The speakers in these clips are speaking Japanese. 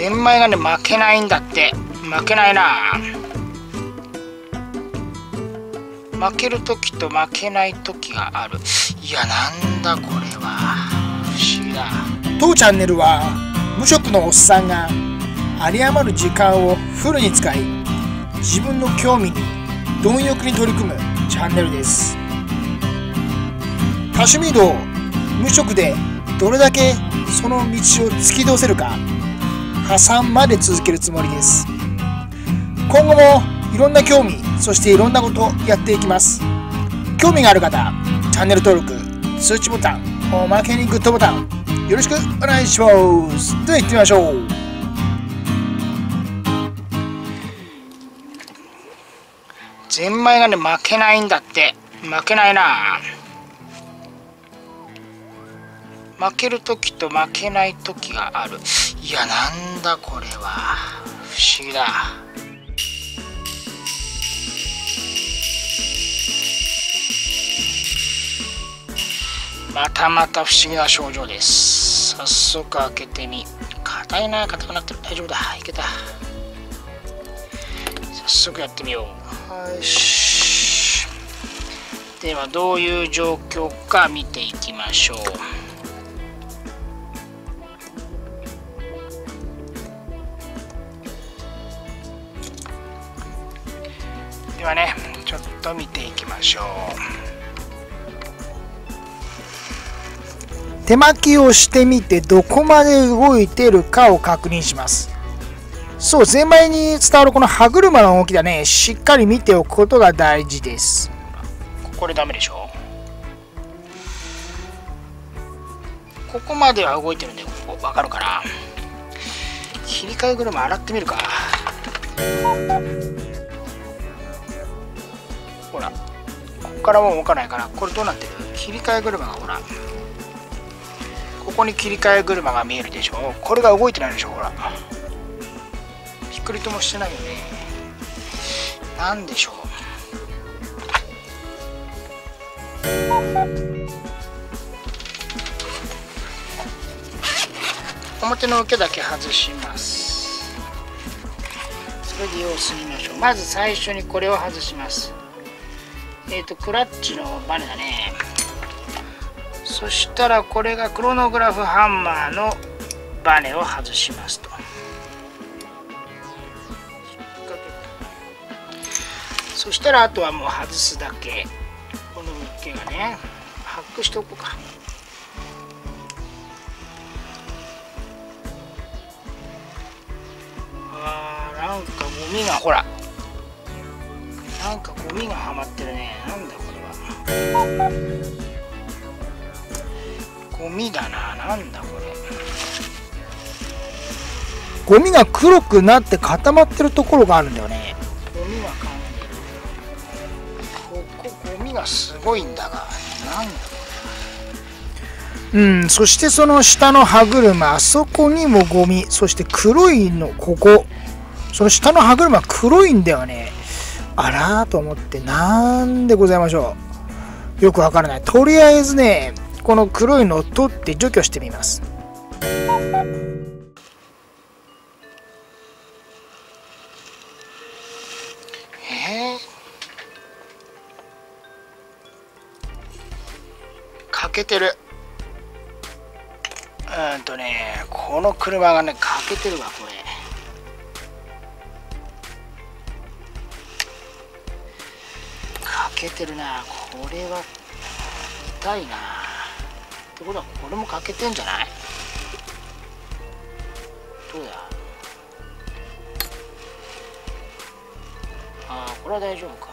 ゼンマイがね負けないんだって。負けないな。負ける時と負けない時がある。いやなんだこれは。不思議だ。当チャンネルは無職のおっさんが有り余る時間をフルに使い自分の興味に貪欲に取り組むチャンネルです。多趣味道無職でどれだけその道を突き通せるか。破産まで続けるつもりです。今後もいろんな興味そしていろんなことやっていきます。興味がある方チャンネル登録通知ボタンおまけにグッドボタンよろしくお願いします。では行ってみましょう。ゼンマイがね負けないんだって。負けないな。負ける時と負けない時がある。いやなんだこれは。不思議だ。またまた不思議な症状です。早速開けてみ。硬いな硬くなってる。大丈夫だ。いけた。早速やってみよう。はいし。ではどういう状況か見ていきましょう。ではねちょっと見ていきましょう。手巻きをしてみてどこまで動いてるかを確認します。そうゼンマイに伝わるこの歯車の動きだね。しっかり見ておくことが大事です。これダメでしょ？ここまでは動いてるんでここ分かるかな？切り替え車洗ってみるかこからもう動かないからこれどうなってる？切り替え車がほらここに切り替え車が見えるでしょ？これが動いてないでしょ？ほら。ピクリともしてないよね。なんでしょう？表の受けだけ外します。それで様子見ましょう。まず最初にこれを外します。えっ、ー、とクラッチのバネだね。そしたらこれがクロノグラフハンマーのバネを外しますと。そしたらあとはもう外すだけ。この受けがねハックしておこうか。あーなんかゴミがほら。なんかゴミがはまってるね。なんだこれは。ゴミだな。なんだこれ。ゴミが黒くなって固まってるところがあるんだよね。ゴミが噛んでるここゴミがすごいんだがなんだうんそしてその下の歯車あそこにもゴミそして黒いのここ。その下の歯車黒いんだよねあらと思ってなんでございましょう。よくわからない。とりあえずねこの黒いのを取って除去してみます。えー、欠けてる。うんとねこの車がね欠けてるわこれ。けてるな。これは痛いな。ってことはこれも欠けてんじゃない？どうだ？ああこれは大丈夫か。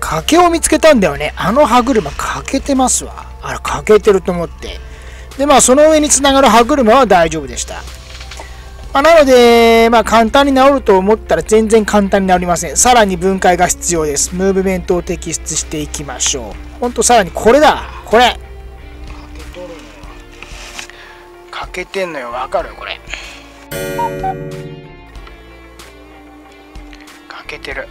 欠けを見つけたんだよね。あの歯車欠けてますわ。あら欠けてると思って。でまあその上につながる歯車は大丈夫でした。まあ、なので、まあ、簡単に治ると思ったら全然簡単になりません。さらに分解が必要です。ムーブメントを摘出していきましょう。ほんとさらにこれだ。これ。欠けとるのよ。欠けてんのよ。わかる？これ。欠けてる。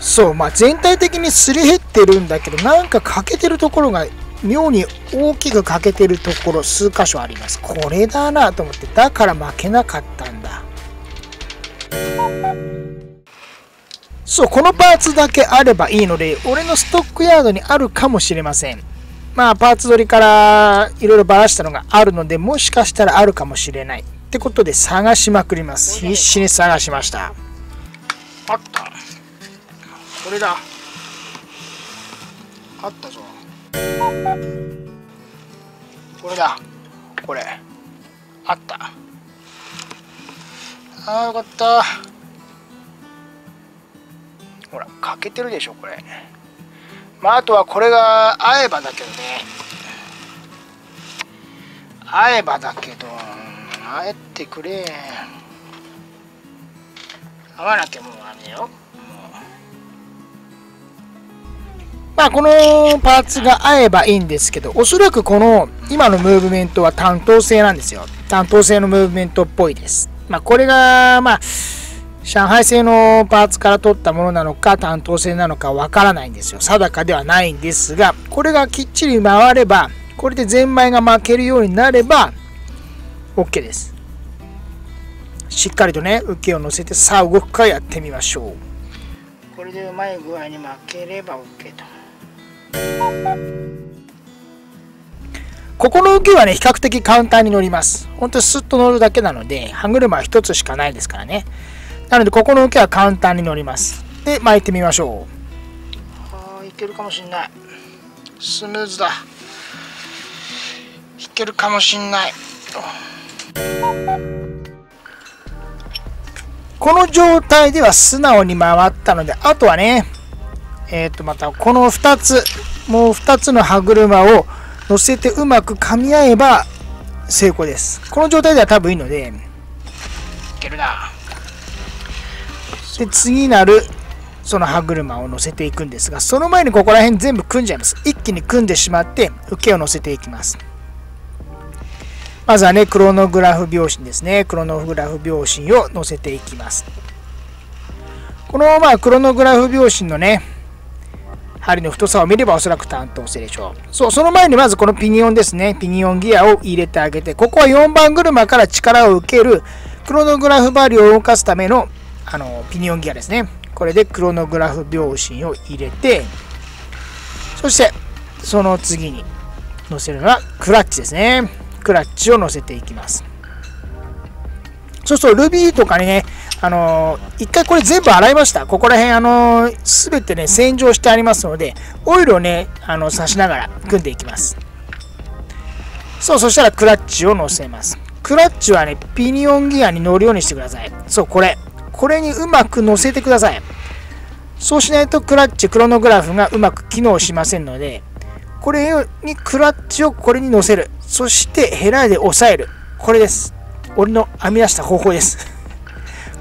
そう、まあ、全体的にすり減ってるんだけど、なんか欠けてるところが妙に大きく欠けてるところ数箇所あります。これだなと思ってだから負けなかったんだ。そうこのパーツだけあればいいので俺のストックヤードにあるかもしれません。まあパーツ取りからいろいろばらしたのがあるのでもしかしたらあるかもしれない。ってことで探しまくります。必死に探しました。あった。これだ。あったぞこれだ。これ。あった。あーよかった。ほら欠けてるでしょこれ。まああとはこれが合えばだけどね。合えばだけど会えてくれ合わなきゃもうあれよ。まあこのパーツが合えばいいんですけどおそらくこの今のムーブメントは担当性なんですよ。担当性のムーブメントっぽいです。まあこれがまあ上海製のパーツから取ったものなのか担当性なのかわからないんですよ。定かではないんですがこれがきっちり回ればこれでゼンマイが負けるようになれば OK です。しっかりとね受けを乗せてさあ動くかやってみましょう。これでうまい具合に負ければ OK と。ここの受けはね比較的カウンターに乗ります。本当にスッと乗るだけなので歯車は1つしかないですからね。なのでここの受けはカウンターに乗ります。で巻いてみましょあーいけるかもしんない。スムーズだ。いけるかもしんない。うこの状態では素直に回ったのであとはねえっ、とまたこの2つもう2つの歯車を乗せてうまく噛み合えば成功です。この状態では多分いいので。いけるな。で次なるその歯車を乗せていくんですがその前にここら辺全部組んじゃいます。一気に組んでしまって受けを乗せていきます。まずはねクロノグラフ秒針ですね。クロノグラフ秒針を乗せていきます。このまあクロノグラフ秒針のね針の太さを見ればおそらく担当性でしょう。そうその前にまずこのピニオンですね。ピニオンギアを入れてあげてここは4番車から力を受けるクロノグラフ針を動かすためのあのピニオンギアですね。これでクロノグラフ秒針を入れてそしてその次に乗せるのはクラッチですね。クラッチを乗せていきます。そうそうルビーとかにねあのー、一回これ全部洗いました。ここら辺あのー、すべてね洗浄してありますのでオイルをねあの刺しながら組んでいきます。そうそしたらクラッチを乗せます。クラッチはねピニオンギアに乗るようにしてください。そうこれ。これにうまく乗せてください。そうしないとクラッチクロノグラフがうまく機能しませんのでこれにクラッチをこれに乗せる。そしてヘラで押さえる。これです。俺の編み出した方法です。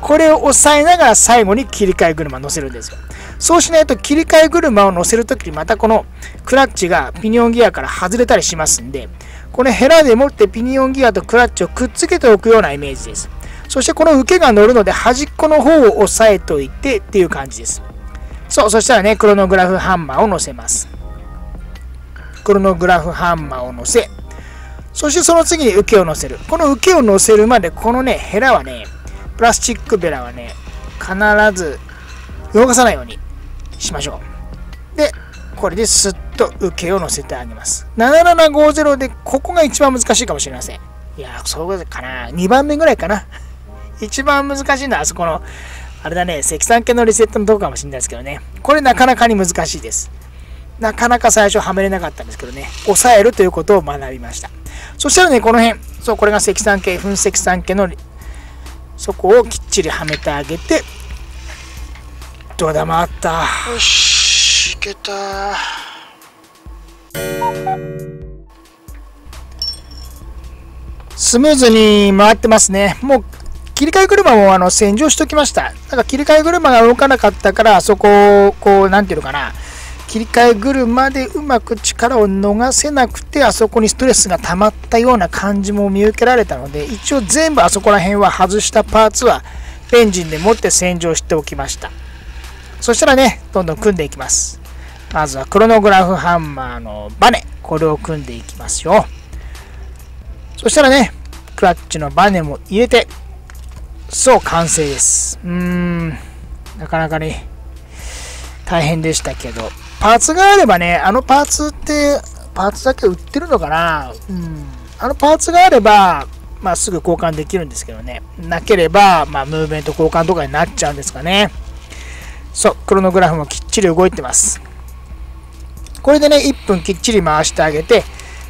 これを押さえながら最後に切り替え車乗せるんですよ。そうしないと切り替え車を乗せるときにまたこのクラッチがピニオンギアから外れたりしますんでこのヘラで持ってピニオンギアとクラッチをくっつけておくようなイメージです。そしてこの受けが乗るので端っこの方を押さえといてっていう感じです。そう。そしたらねクロノグラフハンマーを乗せます。クロノグラフハンマーを乗せ。そしてその次に受けを乗せる。この受けを乗せるまでこのねヘラはねプラスチックベラはね必ず動かさないようにしましょう。でこれでスッと受けを乗せてあげます。7750でここが一番難しいかもしれません。いやそうかな。2番目ぐらいかな。一番難しいのはあそこのあれだね積算系のリセットのとこかもしれないですけどね。これなかなかに難しいです。なかなか最初はめれなかったんですけどね。抑えるということを学びました。そしたらねこの辺。そうこれが積算系粉積算系のそこをきっちりはめてあげてどうだ回った。よしいけた。スムーズに回ってますね。もう切り替え車もあの洗浄しときました。だから切り替え車が動かなかったからあそこをこう何ていうのかな切り替え車でうまく力を逃せなくてあそこにストレスが溜まったような感じも見受けられたので一応全部あそこら辺は外したパーツはエンジンで持って洗浄しておきました。そしたらねどんどん組んでいきます。まずはクロノグラフハンマーのバネ。これを組んでいきますよ。そしたらねクラッチのバネも入れてそう完成です。うーんなかなかね大変でしたけど。パーツがあればねあのパーツってパーツだけ売ってるのかな？うんあのパーツがあればまあ、すぐ交換できるんですけどね。なければ、まあ、ムーブメント交換とかになっちゃうんですかね。そう、クロノグラフもきっちり動いてます。これでね、1分きっちり回してあげて、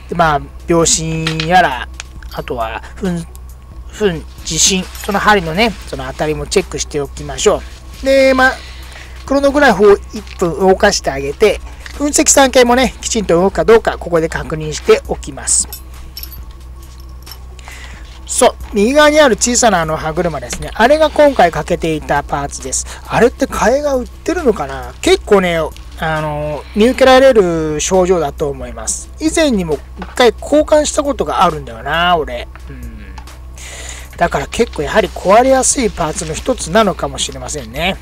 でまあ、秒針やら、あとは、分、分、地震、その針のね、その当たりもチェックしておきましょう。で、まあ、クロノグラフを1分動かしてあげて、分析3回もね、きちんと動くかどうか、ここで確認しておきます。そう、右側にある小さなあの歯車ですね。あれが今回欠けていたパーツです。あれって替えが売ってるのかな？結構ね、あの、見受けられる症状だと思います。以前にも一回交換したことがあるんだよな、俺。うん。だから結構やはり壊れやすいパーツの一つなのかもしれませんね。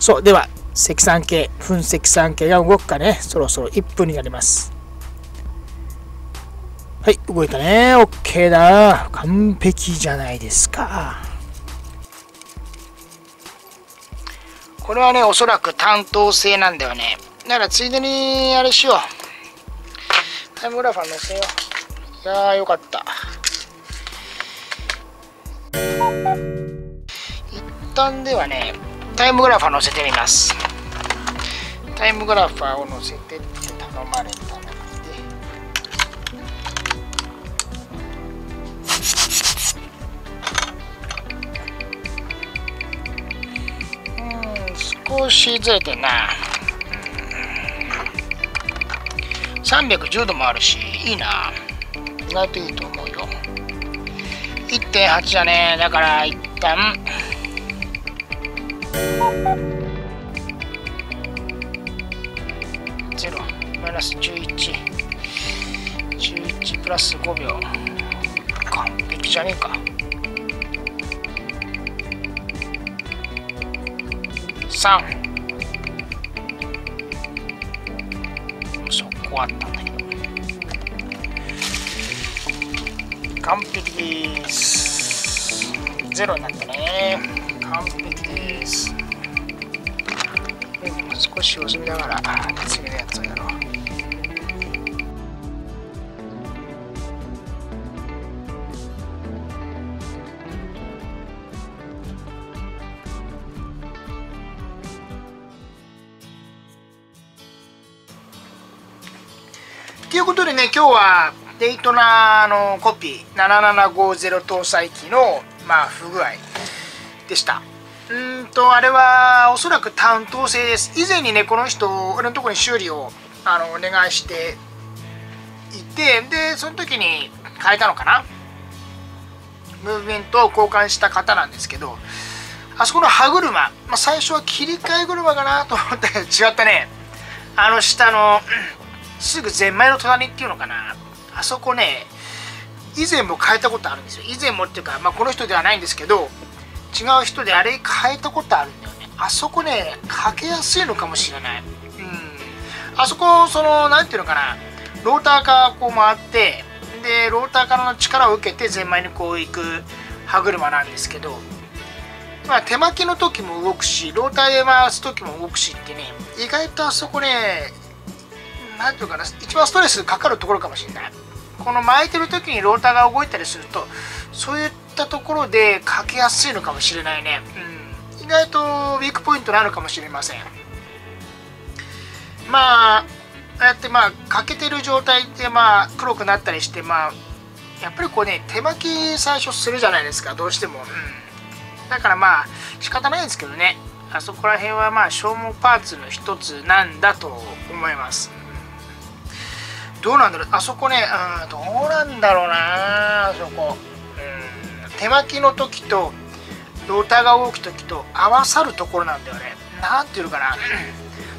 そう、では、積算計、分積算計が動くかね、そろそろ1分になります。はい、動いたね。OK だ。完璧じゃないですか。これはね、おそらく担当性なんだよね。だからついでにあれしよう。タイムグラファー載せよう。いやーよかった。一旦ではね、タイムグラファー載せてみます。タイムグラファーを載せてって頼まれたので。うん少しずれてな、310度もあるしいいな。意外といいと思うよ。1.8だね。だから一旦0マイナス1111 11プラス5秒。完璧じゃねえか。3そこあったんだけど。完璧です。ゼロになったね。完璧です。少し様子見ながら次のやつをやろう。ことでね、今日はデイトナのコピー7750搭載機の、まあ、不具合でした。うんと、あれはおそらく担当性です。以前にね、この人、俺のところに修理をあのお願いしていて、で、その時に変えたのかな？ムーブメントを交換した方なんですけど、あそこの歯車、まあ、最初は切り替え車かなと思ったけど違ったね。あの下の、すぐゼンマイの隣っていうのかな。あそこね以前も変えたことあるんですよ。以前もっていうか、まあ、この人ではないんですけど違う人であれ変えたことあるんだよね。あそこねかけやすいのかもしれない。うん。あそこその何ていうのかな。ローターがこう回ってでローターからの力を受けてゼンマイにこう行く歯車なんですけどまあ、手巻きの時も動くしローターで回す時も動くしってね意外とあそこね何ていうかな一番ストレスかかるところかもしれない。この巻いてる時にローターが動いたりするとそういったところでかけやすいのかもしれないね、うん、意外とウィークポイントなのかもしれません。まあああやってまあ欠けてる状態でまあ黒くなったりしてまあやっぱりこうね手巻き最初するじゃないですかどうしても、うん、だからまあ仕方ないんですけどね。あそこら辺はまあ消耗パーツの一つなんだと思います。どうなんだろう？あそこね、うん、どうなんだろうなあそこ、うん、手巻きの時とローターが動く時と合わさるところなんだよね。なんていうのかな。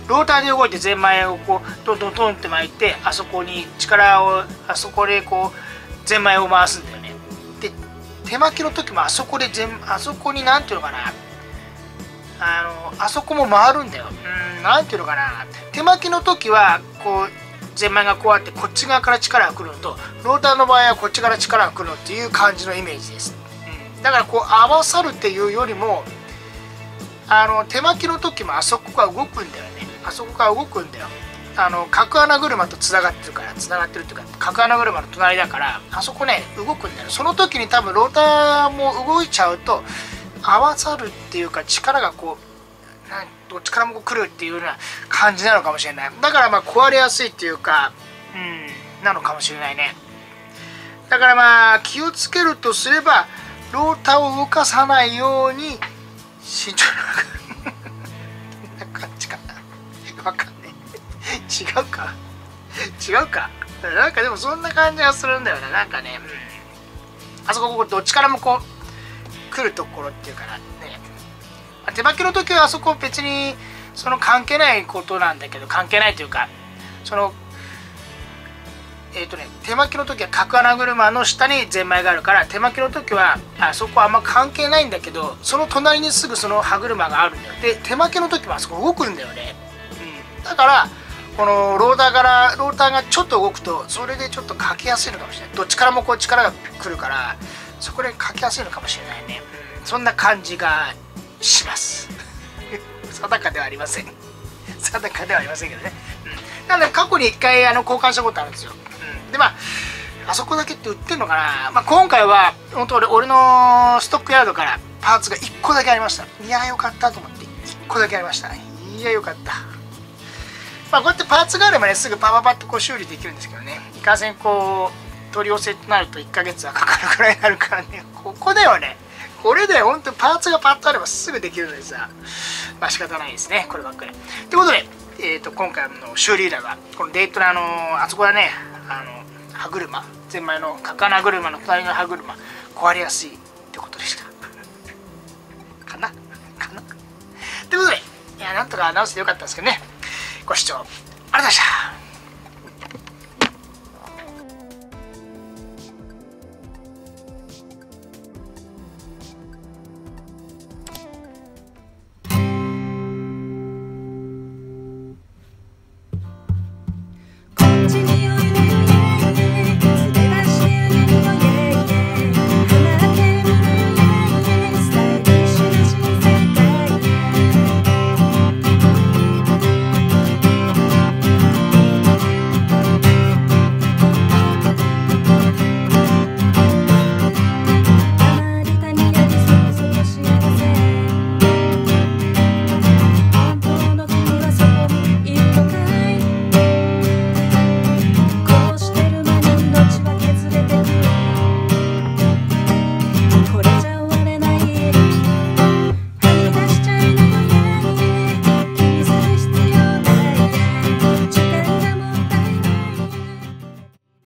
ローターで動いてゼンマイをこうトントントンって巻いてあそこに力をあそこでこうゼンマイを回すんだよね。で手巻きの時もあそこで全あそこになんていうのかな。あのあそこも回るんだよ。うんなんていうのかな。手巻きの時はこうゼンマイがこうやってこっち側から力が来るのとローターの場合はこっちから力が来るのっていう感じのイメージです、うん、だからこう合わさるっていうよりもあの手巻きの時もあそこが動くんだよね。あそこが動くんだよ。あの角穴車とつながってるからつながってるっていうか角穴車の隣だからあそこね動くんだよ。その時に多分ローターも動いちゃうと合わさるっていうか力がこうどっちからも来るっていうような感じなのかもしれない。だからまあ壊れやすいっていうかうんなのかもしれないね。だからまあ気をつけるとすればローターを動かさないように慎重 な感じかな。わかんない。違うか。違うか。なんかでもそんな感じがするんだよな。なんかね、あそこここどっちからもこう来るところっていうかな。手巻きの時はあそこ別にその関係ないことなんだけど関係ないというかそのえーとね、手巻きの時は角穴車の下にゼンマイがあるから手巻きの時はあそこはあんま関係ないんだけどその隣にすぐその歯車があるんだよ。で手巻きの時はあそこ動くんだよね、うん、だからこのローターからローターがちょっと動くとそれでちょっとかけやすいのかもしれない。どっちからもこう力が来るからそこでかけやすいのかもしれないね、うん、そんな感じがします。定かではありません。定かではありませんけどね、うん、なので過去に1回あの交換したことあるんですよ。うん。でまああそこだけって売ってんのかな、まあ、今回は本当俺俺のストックヤードからパーツが1個だけありました。いやよかったと思って1個だけありましたいやよかった。まあこうやってパーツがあればねすぐパパパッとこう修理できるんですけどね。いかんせんこう取り寄せとなると1ヶ月はかかるくらいになるからね。ここではねこれで本当にパーツがパッとあればすぐできるのでさ。まあ仕方ないですねこればっかり。ということで、えーと、今回の修理依頼はこのデートのあのあそこはねあの歯車。ゼンマイのカカナ車の隣の歯車。壊れやすいってことでした。かな？かな？ということでいやなんとか直してよかったんですけどね。ご視聴ありがとうございました。